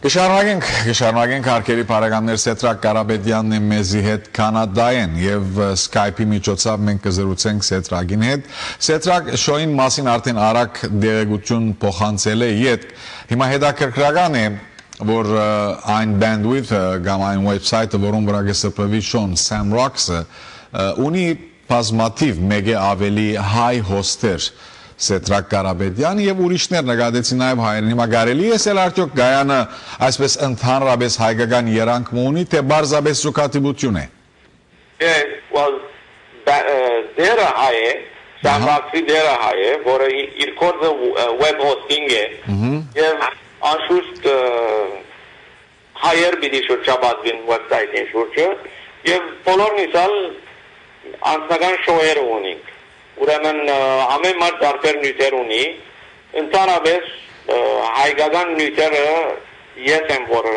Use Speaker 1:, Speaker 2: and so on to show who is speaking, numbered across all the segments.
Speaker 1: Կշարունակենք, կշարունակենք հարկերի բարեկամներ Սետրակ Կարապետյանն է մեզի հետ Կանադայեն եւ Skype-ի միջոցով մենք կզրուցենք Սետրակին հետ։ Սետրակ շոյին մասին արդեն արագ դերեկություն փոխանցել է իդ։ Հիմա հետաքրքրական է որ այն bandwidth-ը կամ այն website-ը, որում վրա կսպրվի շոն Sam Rocks-ը ունի բազմաթիվ մեկ է ավելի high host-եր Սետրակ Կարապետյան եւ ուրիշներ նկատեցի նաեւ հայերեն։ Հիմա կարելի է սել արդյոք Գայանը այսպես ընդհանրապես հայկական երանգ ունի, թե բարձաբես զուգատիպություն է։
Speaker 2: Well, դերը հայ է, Սամբաքսի դերը հայ է, որը իր կորձը web hosting է։ Եվ անշուշտ հայեր պիտի շրջաբացվին website-ին շուրջը եւ բոլորն իսալ անձնական շոուեր ունենք ուրեմն ամեն մարդ տարբեր նյութեր ունի ընդհանրապես հայկական նյութերը ես եմ որ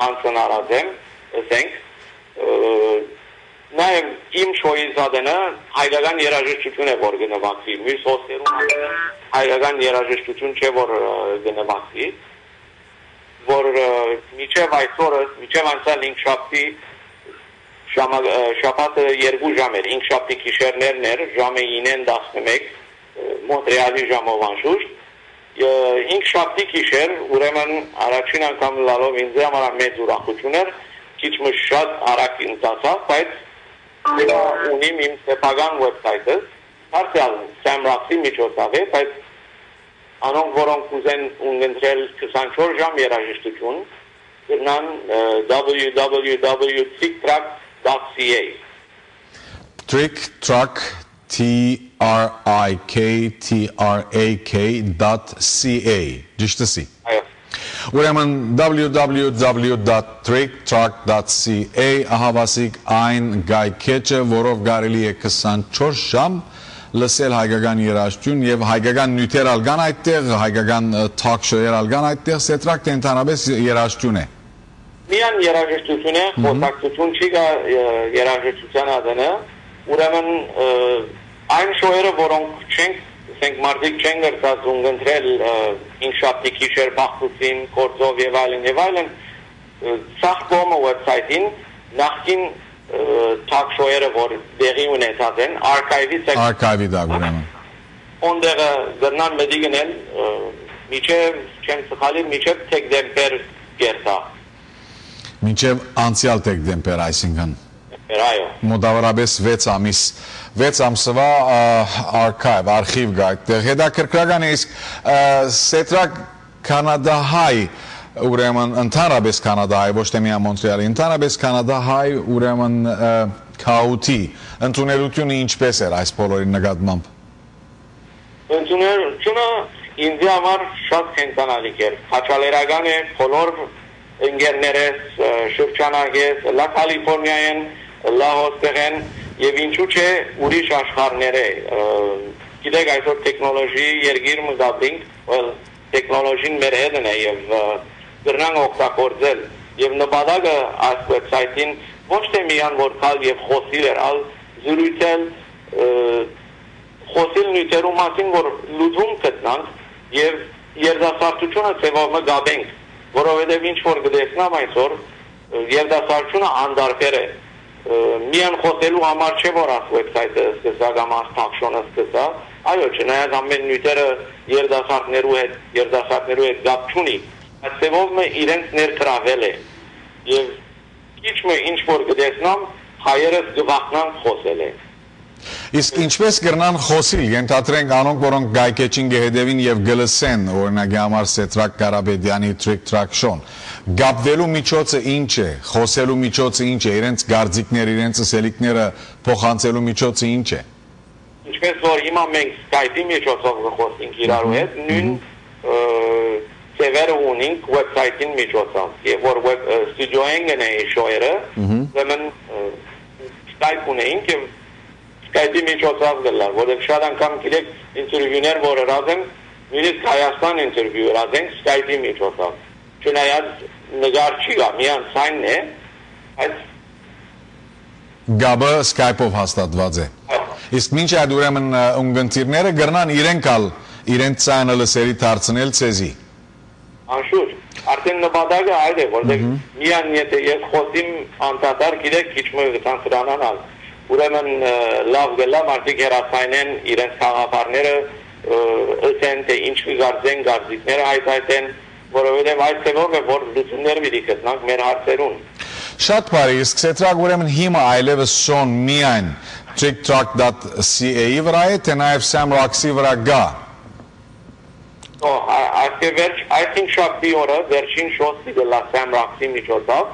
Speaker 2: հանցնարած եմ ասենք նաև իմ շոյիզադենը հայկական երաժշտություն է որ գնվացի մյուս հոստերում հայկական երաժշտություն չէ որ գնվացի որ միջև այսօրը միջև անցյալ 5 շաբթի շաբաթը 2 ժամ էր, 5 շաբթի գիշերներն էր, ժամը 9-ն 11 Մոնտրեալի ժամով անշուշտ 5 շաբթի գիշեր, ուրեմն առաջին անգամ լալով ինձ համար մեծ ուրախություն էր, քիչ մը շատ արագ ինձացավ, բայց ունիմ իմ սեփական website-ը, արդյալ Samrock-ի միջոցով է, բայց անոնք որոնք ուզեն ունենալ 24 ժամ երաժշտություն, գնան www.ticktrack trick.ca.
Speaker 1: Trick Truck T R I K T R A K dot ca Ջիշտսի։
Speaker 2: Այո։
Speaker 1: Ուրեմն www.tricktruck.ca ահավասիկ այն գայքեջը, որով կարելի է 24 ժամ լսել հայկական երաժշտություն եւ հայկական նյութեր ալգան այդտեղ, հայկական talk show-եր ալգան այդտեղ, սետրակ թե ընդհանրապես երաժշտություն է
Speaker 2: միան երաժշտություն է, խոսակցություն չի գա երաժշտության adına, ուրեմն այն շոյերը, որոնք չենք, ասենք մարդիկ չեն գրծած ունգընտրել ինշապտի քիշեր բախտուցին, կորձով եւ այլն եւ այլն, սախ կոմը website-ին նախքին talk show-երը, որ դեղի ունեցած են, archive-ից է
Speaker 1: archive-ի դա ուրեմն
Speaker 2: ոնդերը գրնան մեդի գնել միջև չեմ սխալի միջև դեկտեմբեր գերտա
Speaker 1: մինչև անցյալ դեկտեմբեր, այսինքն
Speaker 2: այո
Speaker 1: մոտավորապես 6 ամիս 6 ամսվա արխիվ արխիվ գա հետաքրքրական է իսկ սետրակ կանադահայ ուրեմն ընդհանրապես կանադահայ ոչ թե միայն մոնտրեալի ընդհանրապես կանադահայ ուրեմն քաուտի ընդունելությունը ինչպես էր այս բոլորի նկատմամբ
Speaker 2: ընդունելությունը ինձ համար շատ կենցանալիք էր խաչալերական է բոլոր ընկերներս շրջանագես լա կալիֆոռնիայեն լա հոստեղեն եւ ինչու՞ չէ ուրիշ աշխարհներ է գիտեք այսօր տեխնոլոգիի երգիր մզաբինք տեխնոլոգին մեր հետն է եւ դրանք օգտագործել եւ նպատակը այս վեբսայթին ոչ թե միան որ կալ եւ խոսիլ էր, այլ զրույցել խոսիլ նյութերու մասին, որ լուծում գտնանք եւ երդասարտությունը ծեվով գաբենք որովհետև ինչ որ գտեսնամ այսօր երդասարությունը անդարբեր է միան խոսելու համար չէ որ աս վեբսայթը սկսա կամ աս թաքշոնը սկսա այո չնայած ամեն նյութերը երդասարտներու հետ երդասարտներու հետ գապ չունի այստեղով մը իրենց ներկրավել է եւ ինչ մը ինչ որ գտեսնամ հայերս գվախնան խոսել է
Speaker 1: Իսկ ինչպես կրնան խոսիլ, ենթադրենք անոնք, որոնք գայքեչին գհետևին եւ գլսեն, օրինակի համար Սետրակ Կարապետյանի Trick Track Show-ն, գապվելու միջոցը ինչ է, խոսելու միջոցը ինչ է, իրենց գարձիկները, իրենց սելիկները փոխանցելու միջոցը ինչ է։
Speaker 2: Ինչպես որ հիմա մենք Skype-ի միջոցով խոսենք իրարու հետ, նույն ծևերը ունենք website-ին միջոցով, եւ որ web ստուդիոյին գնայի շոյերը, ուրեմն Skype ունենք եւ Skype-ի միջոցով գլար, որովհետև շատ անգամ գիտեք ինտերվյուներ, որ հրած են, նույնիսկ Հայաստան ինտերվյու հրած են Skype-ի միջոցով։ Չնայած նկար չի գա, միան ցայնն է, այս
Speaker 1: Գաբը Skype-ով հաստատված է։ Իսկ մինչ այդ ուրեմն ունգընտիրները գրնան իրենք ալ իրենց ցանը լսերի դարձնել ցեզի։
Speaker 2: Անշուշ, արդեն նպատակը այդ է, որտեղ միան եթե ես խոսիմ անդադար գիտեք քիչ մը գտան սրանանալ, ուրեմն լավ գլա մարդիկ հերացայնեն իրենց խաղապարները ըսեն թե ինչ կգարձեն գարձիկները հայտայտեն, որովհետև այդ թեվով է որ լուծումներ մի գտնանք մեր հարցերուն։
Speaker 1: Շատ բարի, իսկ սետրակ ուրեմն հիմա այլևս շոն միայն tricktrack.ca-ի վրա է, թե նաև Sam Rocks-ի վրա գա։
Speaker 2: Այսինքն վերջ, այսինքն շաբթի օրը վերջին շոստի գլա Sam Rocks-ի միջոցով։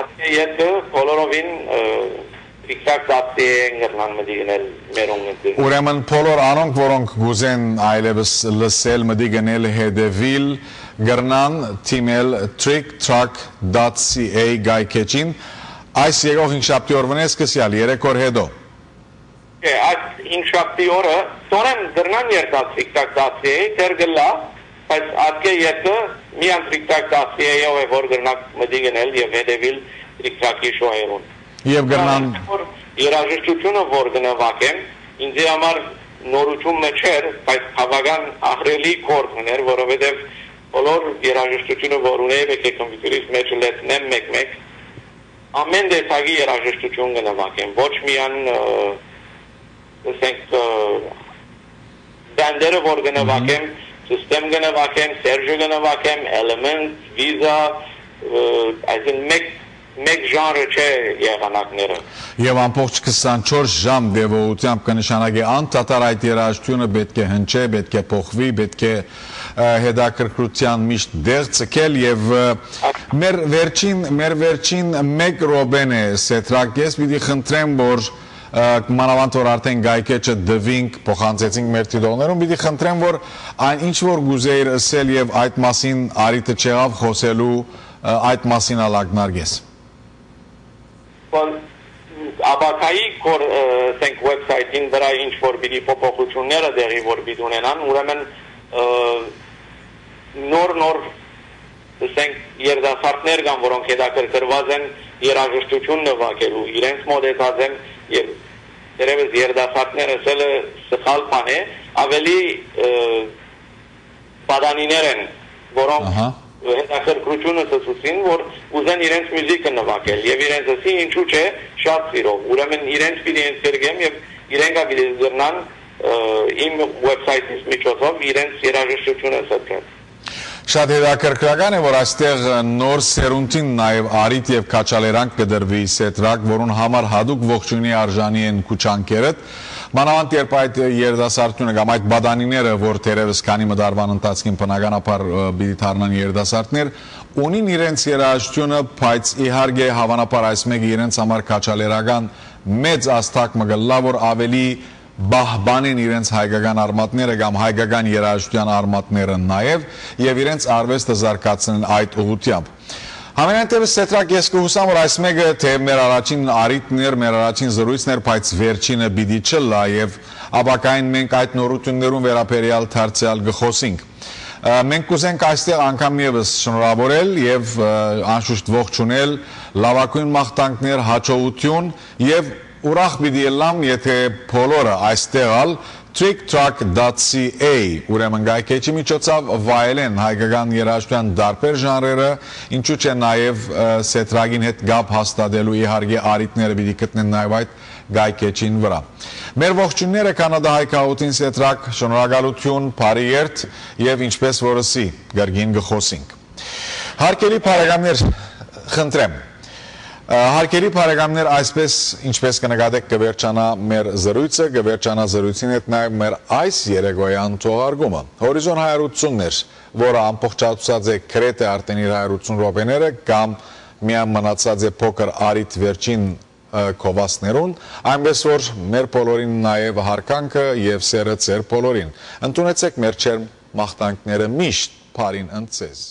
Speaker 2: Այսինքն եթե բոլորովին ֆիքսացիա ընկերման մդիգնել մեր ունգընտիր։
Speaker 1: Ուրեմն բոլոր անոնք, որոնք գուզեն այլևս լսել մդիգնել հետևիլ գրնան թիմել tricktrack.ca գայքեջին այս եկող հինգշաբթի օրվան է սկսյալ 3 օր հետո։
Speaker 2: Է, այս հինգշաբթի օրը տոնեմ դրնան երթացիկ տակտացի է, դեր գլա, բայց ատկե ետը միան տրիկտակտացի է որ գրնակ մդի գնել և հետևիլ տրիկտակի շոհերուն։
Speaker 1: Եվ գրնան
Speaker 2: երաժշտությունը որ գնվակեմ, ինձի համար նորություն մեջ էր, բայց հավական ահրելի կորդ էր, որովհետև բոլոր երաժշտությունը որ ունեի եկե կոմպյուտերից մեջ լեցնեմ մեկ-մեկ, ամեն դեսագի երաժշտություն գնվակեմ, ոչ միան ասենք դանդերը որ գնվակեմ, սիստեմ գնվակեմ, Sergio գնվակեմ, Element, Visa, այսին մեկ մեկ ժանրը չէ եղանակները։
Speaker 1: Եվ ամբողջ 24 ժամ դեվողությամբ կնշանակի անդադար այդ երաժշտությունը պետք է հնչե, պետք է փոխվի, պետք է հետաքրքրության միշտ դեղ ցկել եւ մեր վերջին մեր վերջին 1 րոպեն է սետրակ ես պիտի խնդրեմ որ մանավանդ որ արդեն գայքեչը դվինք փոխանցեցինք մեր տիտողներում պիտի խնդրեմ որ այն ինչ որ գուզեիր ասել եւ այդ մասին արիտը չեղավ խոսելու այդ մասին ալակնարգես
Speaker 2: Բան աբակայի կոր ասենք վեբսայթին վրա ինչ որ պիտի փոփոխությունները դեղի որ պիտի ունենան ուրեմն նոր նոր ասենք երդասարտներ կան որոնք հետաքրքրված են երաժշտություն նվագելու իրենց մոդեցած են եւ երևս երդասարտները սելը սխալ բան է ավելի բադանիներ են որոնք հետաքրքրությունը ցուցին, որ ուզեն իրենց մյուզիկը նվագել եւ իրենց ասի ինչու՞ չէ շատ սիրով։ Ուրեմն իրենց պիտի ինստերգեմ եւ իրենք պիտի զրնան իմ վեբսայթից միջոցով իրենց երաժշտությունը ցուցեն։
Speaker 1: Շատ հետաքրքրական է, որ այստեղ նոր սերունդին նաև արիտ եւ քաչալերանք կդրվի սետրակ, որուն համար հadoop ողջունի արժանի են քուչանքերդ Մանավանդ երբ այդ երդասարտությունը կամ այդ բադանիները, որ թերևս քանի մդարվան ընթացքին բնականաբար պիտի դառնան երդասարտներ, ունին իրենց երաժշտությունը, բայց իհարկե հավանաբար այս մեկը իրենց համար քաչալերական մեծ աստակ մգլա, որ ավելի բահբանին իրենց հայկական արմատները կամ հայկական երաժշտության արմատները նաև եւ իրենց արվեստը զարգացնեն այդ ուղությամբ։ Համենայնտեպս Սետրակ ես կհուսամ, որ այս մեկը թե մեր առաջին արիտներ, մեր առաջին զրույցներ, բայց վերջինը բիդի չլա եւ աբակային մենք այդ նորություններուն վերաբերյալ դարձյալ գխոսենք։ Մենք կուզենք այստեղ անգամ եւս շնորհավորել եւ անշուշտ ողջունել լավագույն մաղթանքներ, հաջողություն եւ ուրախ պիտի լամ, եթե բոլորը այստեղալ tricktrack.ca ուրեմն գայքեչի միջոցով վայելեն հայկական երաժշտության դարբեր ժանրերը, ինչու՞ չէ նաև սետրագին հետ գապ հաստատելու իհարկե արիտները պիտի գտնեն նաև այդ գայքեչին վրա։ Մեր ողջունները կանադա հայկաղութին սետրակ, շնորհակալություն, բարի երթ եւ ինչպես որսի գրգին գխոսինք։ Հարկելի բարեկամներ, խնդրեմ Հարկերի բարեկամներ, այսպես ինչպես կնկատեք կվերջանա մեր զրույցը, կվերջանա զրույցին հետ նաև մեր այս երեկոյան թողարկումը։ Հորիզոն 180-ներ, որը ամբողջացած է քրեթե արդեն իր 180 րոպեները կամ միան մնացած է փոքր արիտ վերջին կովասներուն, այնպես որ մեր բոլորին նաև հարկանքը եւ սերը ծեր բոլորին։ Ընտունեցեք մեր չեր մաղթանքները միշտ բարին ընծես։